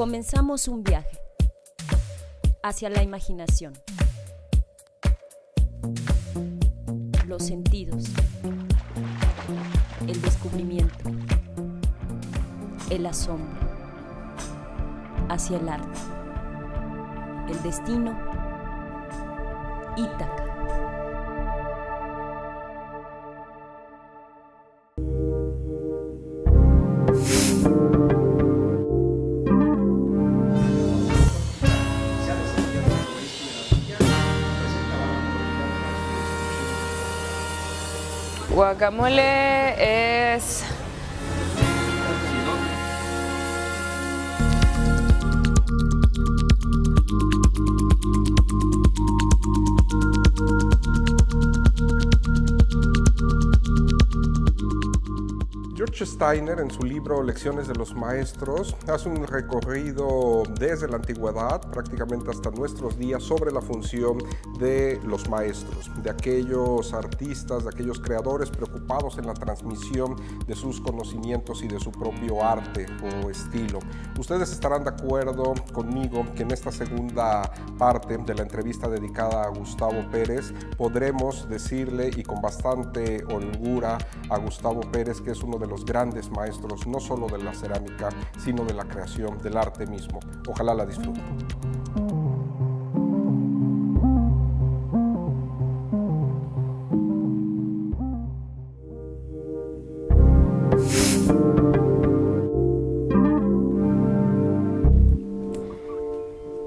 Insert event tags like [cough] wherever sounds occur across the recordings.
Comenzamos un viaje hacia la imaginación, los sentidos, el descubrimiento, el asombro, hacia el arte, el destino, Ítaca. Guacamole es George Steiner, en su libro Lecciones de los Maestros, hace un recorrido desde la antigüedad prácticamente hasta nuestros días sobre la función de los maestros, de aquellos artistas, de aquellos creadores preocupados en la transmisión de sus conocimientos y de su propio arte o estilo. Ustedes estarán de acuerdo conmigo que en esta segunda parte de la entrevista dedicada a Gustavo Pérez podremos decirle y con bastante holgura a Gustavo Pérez que es uno de los grandes maestros, no solo de la cerámica, sino de la creación, del arte mismo. Ojalá la disfruten.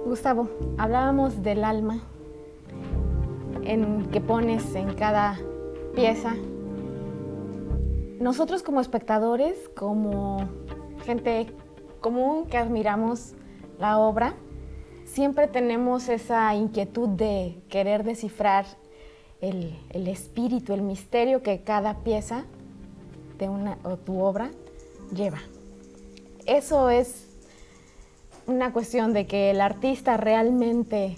Gustavo, hablábamos del alma en que pones en cada pieza nosotros como espectadores, como gente común que admiramos la obra, siempre tenemos esa inquietud de querer descifrar el, espíritu, el misterio que cada pieza de una, o tu obra lleva. Eso es una cuestión de que el artista realmente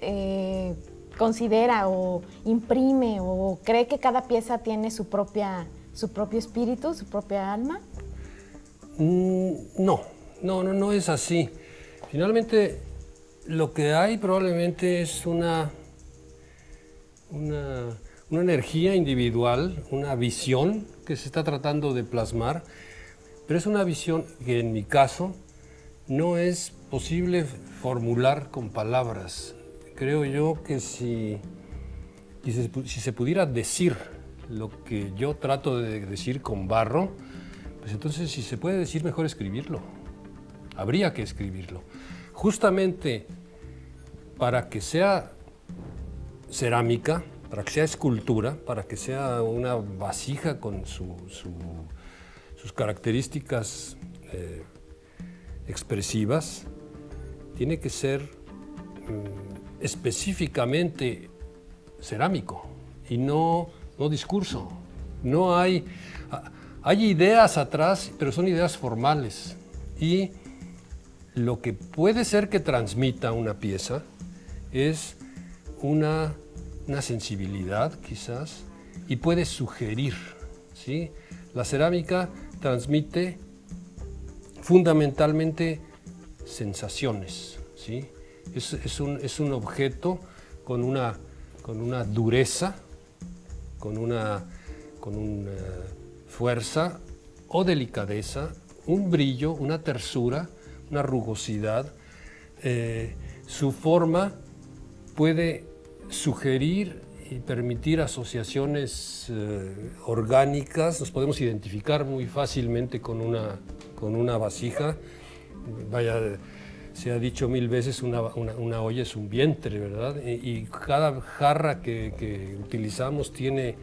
eh, considera o imprime o cree que cada pieza tiene su, propia, su propio espíritu, su propia alma? Mm, no, no, no, no es así. Finalmente, lo que hay probablemente es una, una, una energía individual, una visión que se está tratando de plasmar, pero es una visión que en mi caso no es posible formular con palabras creo yo que si, si se pudiera decir lo que yo trato de decir con barro, pues entonces si se puede decir mejor escribirlo. Habría que escribirlo. Justamente para que sea cerámica, para que sea escultura, para que sea una vasija con sus características eh, expresivas, tiene que ser mm, específicamente cerámico y no, no discurso. No hay, hay ideas atrás, pero son ideas formales. Y lo que puede ser que transmita una pieza es una, una sensibilidad quizás y puede sugerir. ¿sí? La cerámica transmite fundamentalmente sensaciones. ¿sí? Es, un, objeto con una, con una dureza, con una, con una fuerza o delicadeza, un brillo, una tersura, una rugosidad. Eh, su forma puede sugerir y permitir asociaciones eh, orgánicas, nos podemos identificar muy fácilmente con una, con una vasija. Vaya, se ha dicho mil veces, una, olla es un vientre, ¿verdad? Y, cada jarra que, utilizamos tiene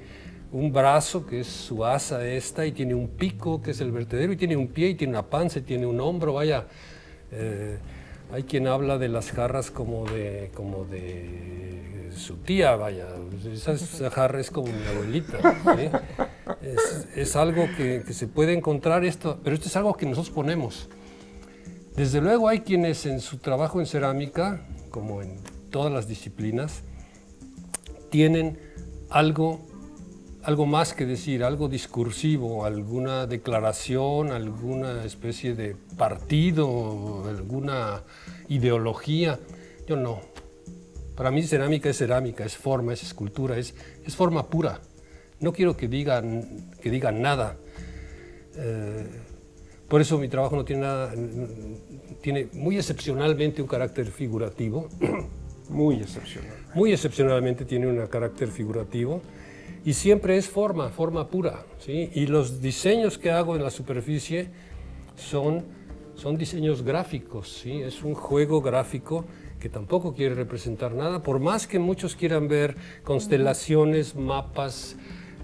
un brazo, que es su asa esta, y tiene un pico, que es el vertedero, y tiene un pie, y tiene una panza, y tiene un hombro, vaya. Eh, hay quien habla de las jarras como de, como de su tía, vaya. Esa, jarra es como mi abuelita. Es, algo que, que, se puede encontrar esto, pero esto es algo que nosotros ponemos. Desde luego hay quienes en su trabajo en cerámica, como en todas las disciplinas, tienen algo algo más que decir, algo discursivo, alguna declaración, alguna especie de partido, alguna ideología. Yo no. Para mí cerámica es cerámica, es forma, es escultura, es, es forma pura. No quiero que digan, que digan nada. Eh, por eso mi trabajo no tiene nada, tiene muy excepcionalmente un carácter figurativo. [coughs] Muy excepcional. Muy excepcionalmente tiene un carácter figurativo y siempre es forma, forma pura. ¿sí? Y los diseños que hago en la superficie son, son diseños gráficos, ¿sí? es un juego gráfico que tampoco quiere representar nada, por más que muchos quieran ver constelaciones, mapas,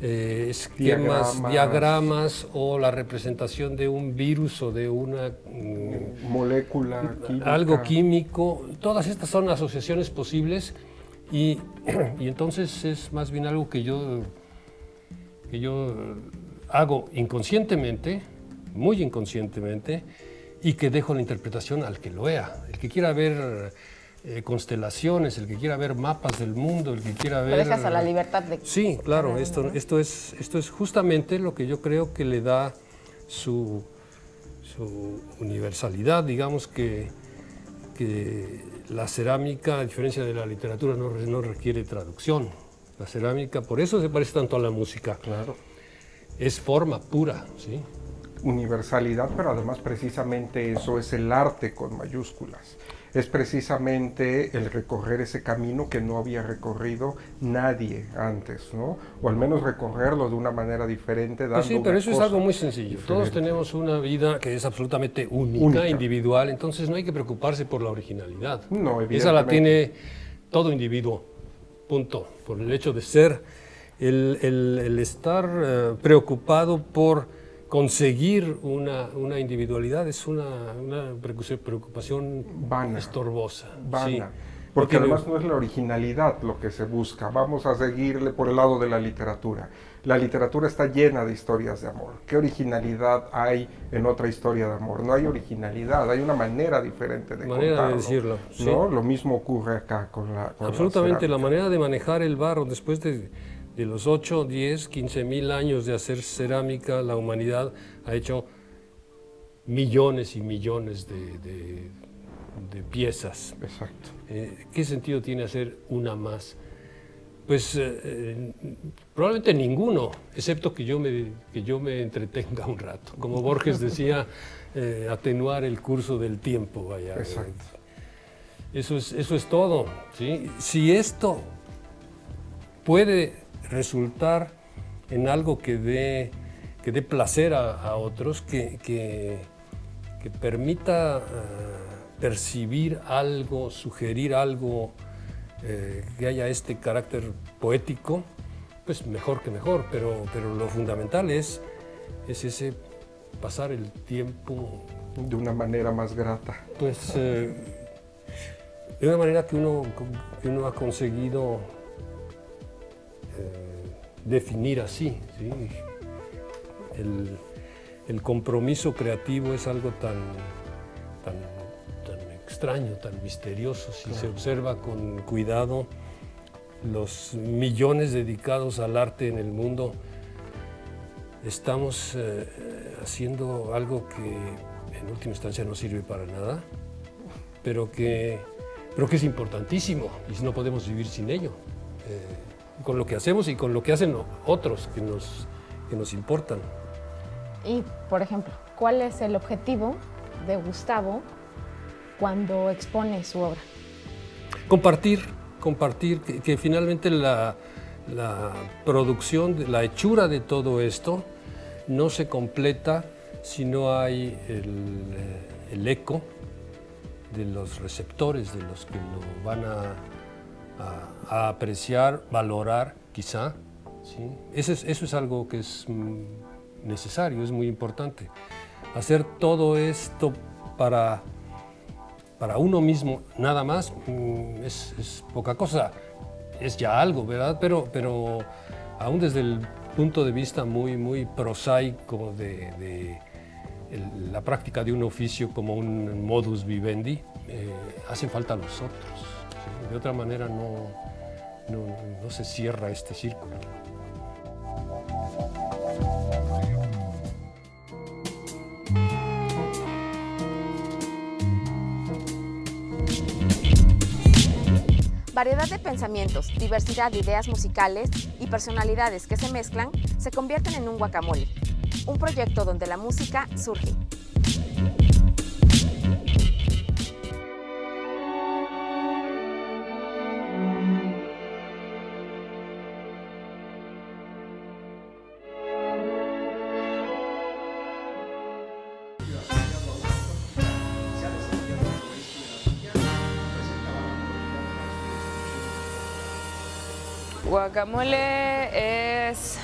eh, esquemas, diagramas. o la representación de un virus o de una mm, molécula, algo químico. Todas estas son asociaciones posibles y, [clears throat] y, entonces es más bien algo que yo, que yo hago inconscientemente, muy inconscientemente, y que dejo la interpretación al que lo vea. El que quiera ver eh, constelaciones, el que quiera ver mapas del mundo, el que quiera ver... Lo dejas a la libertad de... Sí, claro, esto, esto, es, esto es justamente lo que yo creo que le da su, su universalidad, digamos que, que la cerámica, a diferencia de la literatura, no, no requiere traducción. La cerámica, por eso se parece tanto a la música. Claro. Es forma pura, ¿sí? Universalidad, pero además precisamente eso es el arte con mayúsculas es precisamente el recorrer ese camino que no había recorrido nadie antes, ¿no? O al menos recorrerlo de una manera diferente. Pues sí, pero eso es algo muy sencillo. Todos tenemos una vida que es absolutamente única, individual, entonces no hay que preocuparse por la originalidad. No, evidentemente. Esa la tiene todo individuo, punto. Por el hecho de ser, el, estar eh, preocupado por conseguir una, una individualidad es una, una preocupación Vana. estorbosa. Vana. Porque, además no es la originalidad lo que se busca. Vamos a seguirle por el lado de la literatura. La literatura está llena de historias de amor. ¿Qué originalidad hay en otra historia de amor? No hay originalidad, hay una manera diferente de manera de decirlo. ¿no? Lo mismo ocurre acá con la. Absolutamente, la manera de manejar el barro después de de los 8, 10, 15 mil años de hacer cerámica, la humanidad ha hecho millones y millones de, piezas. Exacto. Eh, ¿Qué sentido tiene hacer una más? Pues eh, eh, probablemente ninguno, excepto que yo, me, que yo me entretenga un rato. Como Borges decía, [laughs] atenuar el curso del tiempo. Vaya. Exacto. Eso es, eso es todo. ¿sí? Si esto puede resultar en algo que dé, que dé placer a, otros, que, que, permita eh, percibir algo, sugerir algo, eh, que haya este carácter poético, pues mejor que mejor, pero, pero lo fundamental es, es ese pasar el tiempo de una manera más grata. Pues eh, de una manera que uno, que uno ha conseguido definir así. El, compromiso creativo es algo tan, tan, extraño, tan misterioso, si se observa con cuidado los millones dedicados al arte en el mundo, estamos eh, haciendo algo que en última instancia no sirve para nada, pero que, pero que es importantísimo y no podemos vivir sin ello. Eh, con lo que hacemos y con lo que hacen otros que nos, que nos importan. Y, por ejemplo, ¿cuál es el objetivo de Gustavo cuando expone su obra? Compartir, compartir, que, finalmente la, la, producción, la hechura de todo esto no se completa si no hay el, el eco de los receptores, de los que lo van a a, apreciar, valorar, quizá. Eso, es, algo que es necesario, es muy importante. Hacer todo esto para, para uno mismo nada más mm, es, poca cosa, es ya algo, ¿verdad? Pero, pero aún desde el punto de vista muy, muy prosaico de, la práctica de un oficio como un modus vivendi, eh, hacen falta los otros. De otra manera no, no, se cierra este círculo. Variedad de pensamientos, diversidad de ideas musicales y personalidades que se mezclan se convierten en un guacamole, un proyecto donde la música surge. Guacamole es...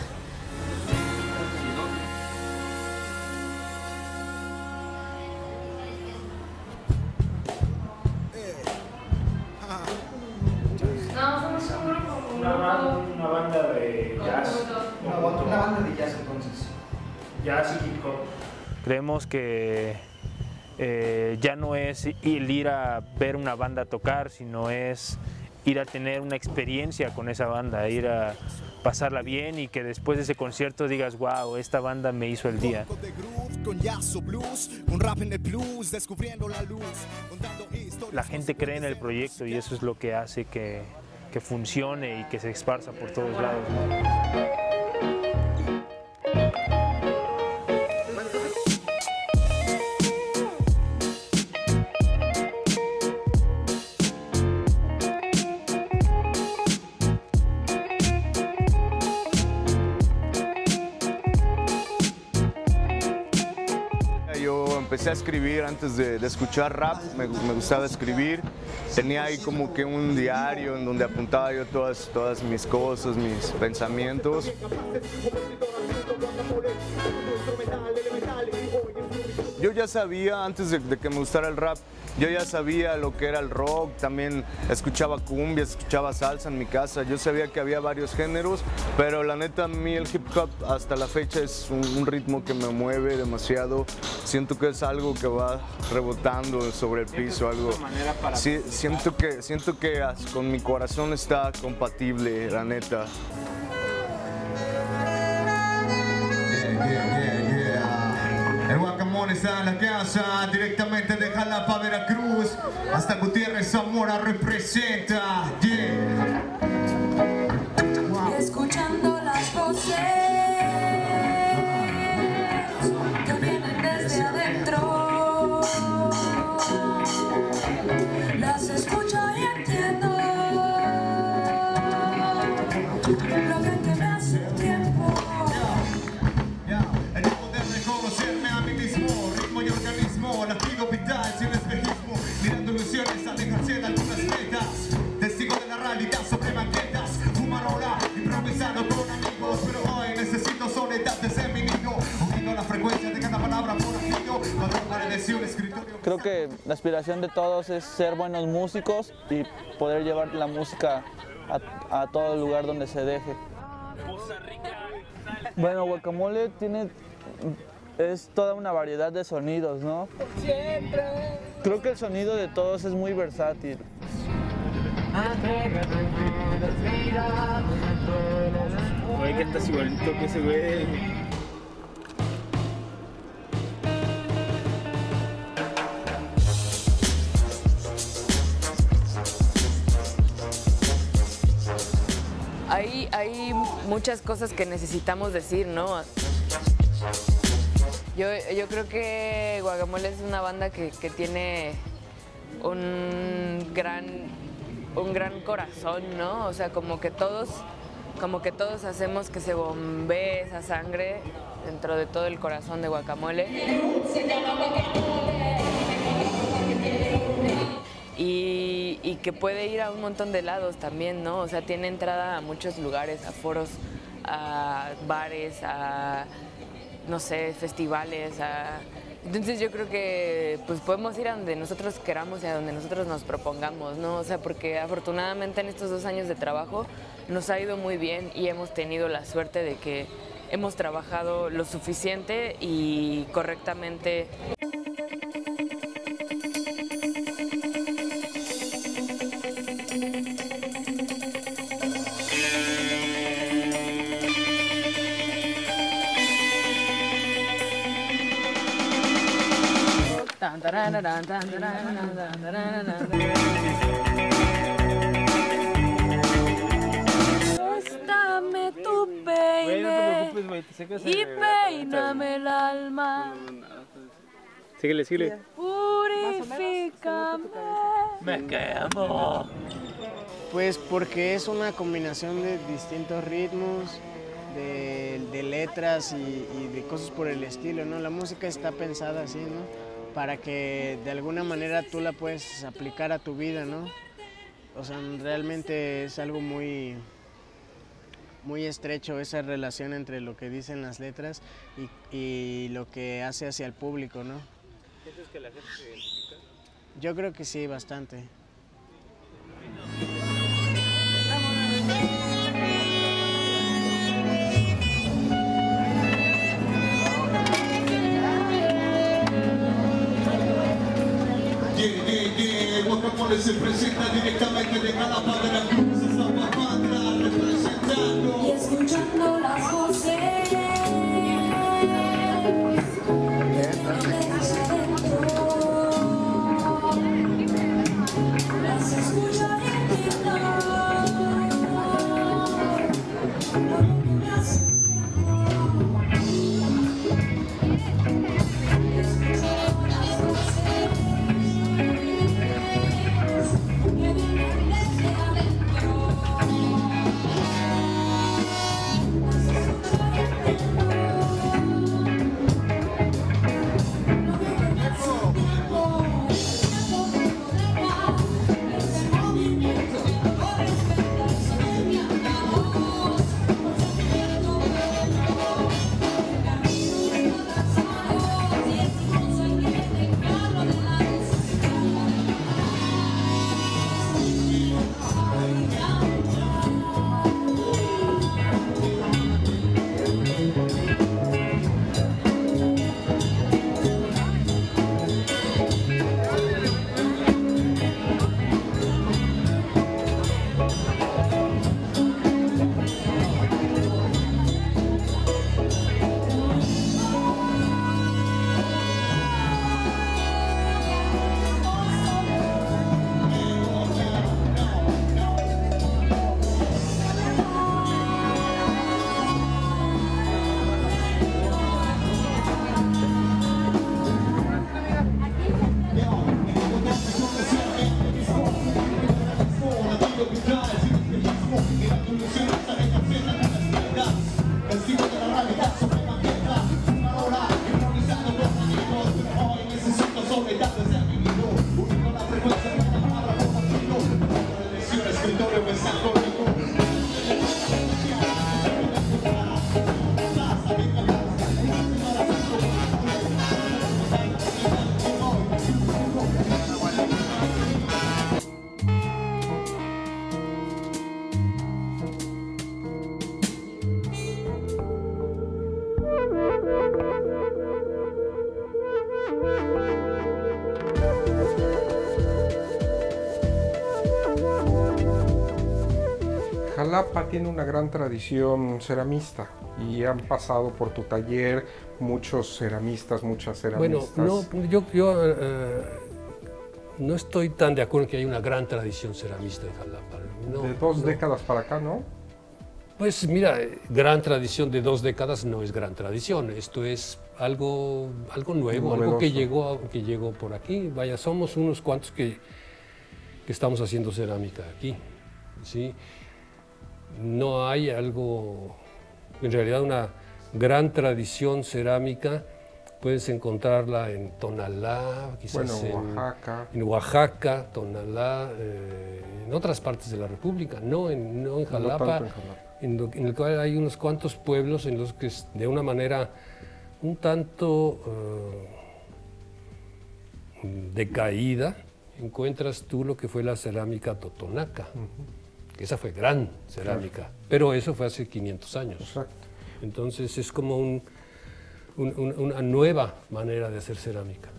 Una, ban- una banda de jazz. Una, una banda de jazz entonces. Jazz y hip hop. Creemos que eh, ya no es el ir a ver una banda tocar, sino es ir a tener una experiencia con esa banda, ir a pasarla bien y que después de ese concierto digas, wow, esta banda me hizo el día. La gente cree en el proyecto y eso es lo que hace que, que funcione y que se esparza por todos lados. Empecé a escribir antes de, escuchar rap, me, me gustaba escribir. Tenía ahí como que un diario en donde apuntaba yo todas, todas mis cosas, mis pensamientos. Yo ya sabía, antes de, de que me gustara el rap, yo ya sabía lo que era el rock, también escuchaba cumbia, escuchaba salsa en mi casa, yo sabía que había varios géneros, pero la neta a mí el hip hop hasta la fecha es un, un ritmo que me mueve demasiado, siento que es algo que va rebotando sobre el piso, algo... Sí, siento que, siento que con mi corazón está compatible, la neta. El la casa, directamente de Jalapa, Veracruz, hasta Gutiérrez Zamora representa. Yeah. Que la aspiración de todos es ser buenos músicos y poder llevar la música a, a todo lugar donde se deje. Bueno, guacamole tiene es toda una variedad de sonidos, ¿no? Creo que el sonido de todos es muy versátil. Güey, que estás igualito que ese güey. Muchas cosas que necesitamos decir, ¿no? Yo, yo creo que Guacamole es una banda que, que tiene un gran, un gran corazón, ¿no? O sea, como que todos, como que todos hacemos que se bombee esa sangre dentro de todo el corazón de Guacamole. Y, que puede ir a un montón de lados también, ¿no? O sea, tiene entrada a muchos lugares, a foros, a bares, a, no sé, festivales, a... Entonces yo creo que pues podemos ir a donde nosotros queramos y a donde nosotros nos propongamos, ¿no? O sea, porque afortunadamente en estos dos años de trabajo nos ha ido muy bien y hemos tenido la suerte de que hemos trabajado lo suficiente y correctamente. Préstame tu peine y peíname el alma. Síguele, síguele. Purifícame. Me quemo. Pues porque es una combinación de distintos ritmos, de, de letras y, de cosas por el estilo, ¿no? La música está pensada así, ¿no? Para que de alguna manera tú la puedes aplicar a tu vida, ¿no? O sea, realmente es algo muy, muy estrecho esa relación entre lo que dicen las letras y, y lo que hace hacia el público, ¿no? ¿Sientes que la gente se identifica? Yo creo que sí, bastante. Se presenta directamente de Jalapa de Jalapa tiene una gran tradición ceramista y han pasado por tu taller muchos ceramistas, muchas Bueno, ceramistas. no, yo, yo eh, no estoy tan de acuerdo en que hay una gran tradición ceramista en Jalapa. No, de dos no. décadas para acá, ¿no? Pues mira, eh, gran tradición de dos décadas no es gran tradición, esto es algo, algo nuevo, algo que llegó, que llegó por aquí. Vaya, somos unos cuantos que, que estamos haciendo cerámica aquí. ¿sí? No hay algo, en realidad una gran tradición cerámica, puedes encontrarla en Tonalá, quizás Bueno, en Oaxaca. en Oaxaca, Tonalá, eh, en otras partes de la República, no en, no en No Jalapa, en Jalapa. en, lo- en el cual hay unos cuantos pueblos en los que de una manera un tanto eh, decaída encuentras tú lo que fue la cerámica totonaca. Esa fue gran cerámica, pero eso fue hace 500 años. Entonces es como un- un- un- una nueva manera de hacer cerámica.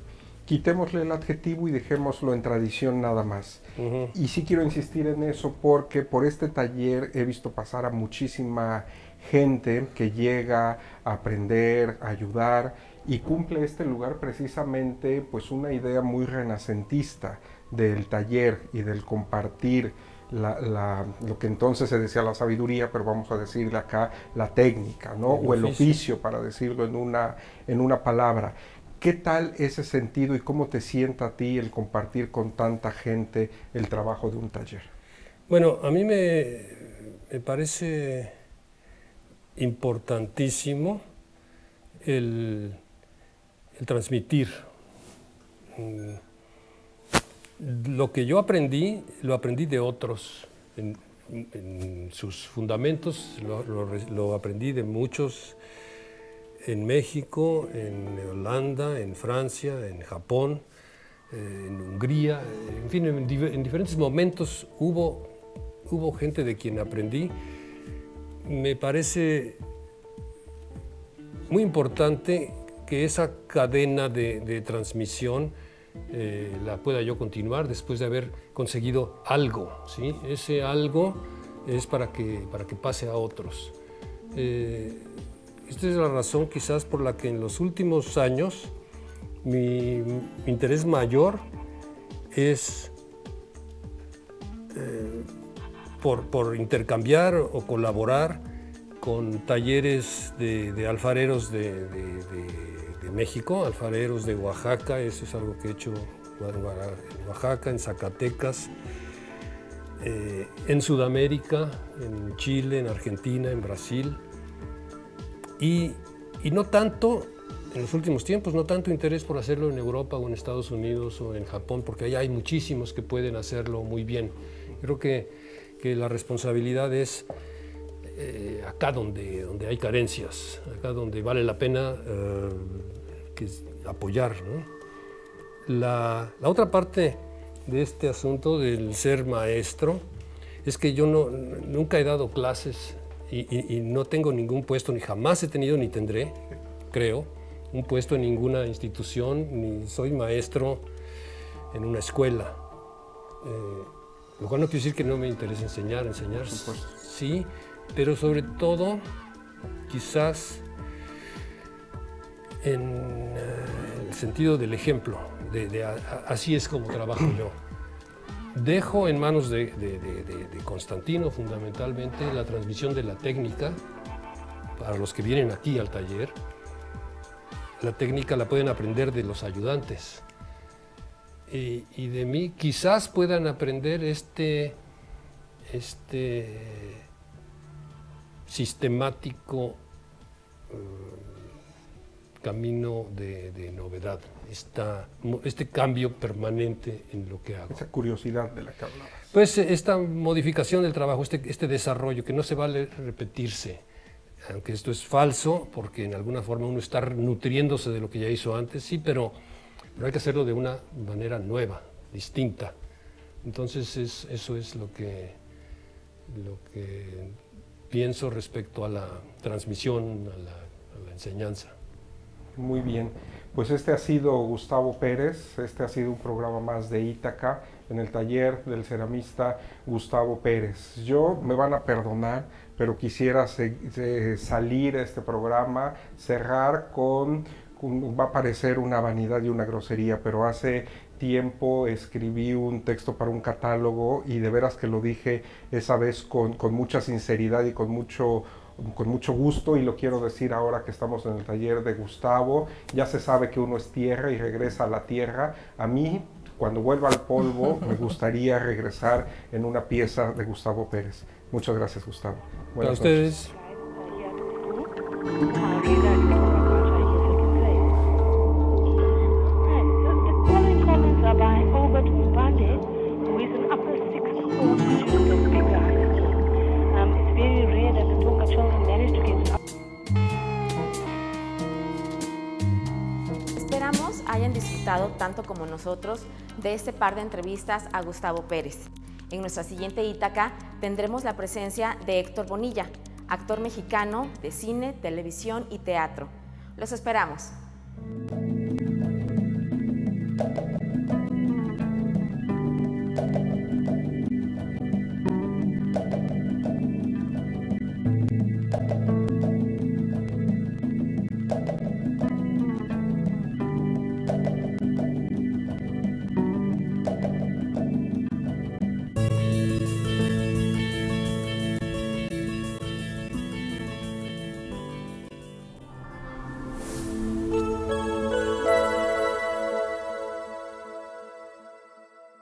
Quitémosle el adjetivo y dejémoslo en tradición nada más. Y sí quiero insistir en eso porque por este taller he visto pasar a muchísima gente que llega a aprender, a ayudar y cumple este lugar precisamente pues una idea muy renacentista del taller y del compartir la- la- lo que entonces se decía la sabiduría, pero vamos a decirle acá la técnica, ¿no? El o el oficio. para decirlo en una, en una palabra. ¿Qué tal ese sentido y cómo te sienta a ti el compartir con tanta gente el trabajo de un taller? Bueno, a mí me, me parece importantísimo el, el transmitir. Mm, Lo que yo aprendí, lo aprendí de otros. En, sus fundamentos lo, lo re- lo aprendí de muchos en México, en Holanda, en Francia, en Japón, eh, en Hungría, en fin, en, dife- en diferentes momentos hubo, hubo gente de quien aprendí. Me parece muy importante que esa cadena de, de transmisión eh, la pueda yo continuar después de haber conseguido algo. ¿sí? Ese algo es para que, para que pase a otros. Eh, esta es la razón quizás por la que en los últimos años mi interés mayor es eh, por, por intercambiar o colaborar con talleres de, alfareros de- de- de México, alfareros de Oaxaca, eso es algo que he hecho en Oaxaca, en Zacatecas, eh, en Sudamérica, en Chile, en Argentina, en Brasil. Y, y no tanto, en los últimos tiempos, no tanto interés por hacerlo en Europa o en Estados Unidos o en Japón, porque allá hay muchísimos que pueden hacerlo muy bien. Creo que, que la responsabilidad es eh, acá donde, donde hay carencias, acá donde vale la pena eh, que apoyar. ¿no? La, la otra parte de este asunto del ser maestro es que yo no, nunca he dado clases y, y- y no tengo ningún puesto, ni jamás he tenido ni tendré, creo, un puesto en ninguna institución, ni soy maestro en una escuela. Eh, lo cual no quiere decir que no me interese enseñar, enseñar, sí, pero sobre todo, quizás en eh, el sentido del ejemplo, así es como trabajo yo. Dejo en manos de, Constantino fundamentalmente la transmisión de la técnica para los que vienen aquí al taller. La técnica la pueden aprender de los ayudantes y, y de mí quizás puedan aprender este, este sistemático eh, camino de, de novedad, esta- este cambio permanente en lo que hago. Esa curiosidad de la que hablabas. Pues eh, esta modificación del trabajo, este, este desarrollo, que no se vale repetirse, aunque esto es falso, porque en alguna forma uno está nutriéndose de lo que ya hizo antes, sí, pero, pero hay que hacerlo de una manera nueva, distinta. Entonces es- eso es lo que, lo que pienso respecto a la transmisión, a la, a la enseñanza. Muy bien, pues este ha sido Gustavo Pérez, este ha sido un programa más de Ítaca en el taller del ceramista Gustavo Pérez. Yo me van a perdonar, pero quisiera salir a este programa, cerrar con, va a parecer una vanidad y una grosería, pero hace tiempo escribí un texto para un catálogo y de veras que lo dije esa vez con mucha sinceridad y con mucho con mucho gusto y lo quiero decir ahora que estamos en el taller de Gustavo. Ya se sabe que uno es tierra y regresa a la tierra. A mí, cuando vuelva al polvo, [laughs] me gustaría regresar en una pieza de Gustavo Pérez. Muchas gracias, Gustavo. Buenas ustedes. following tanto como nosotros de este par de entrevistas a Gustavo Pérez. En nuestra siguiente Ítaca tendremos la presencia de Héctor Bonilla, actor mexicano de cine, televisión y teatro. Los esperamos.